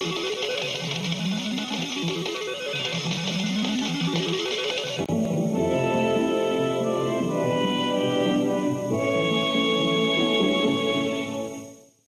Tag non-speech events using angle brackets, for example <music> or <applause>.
you <laughs>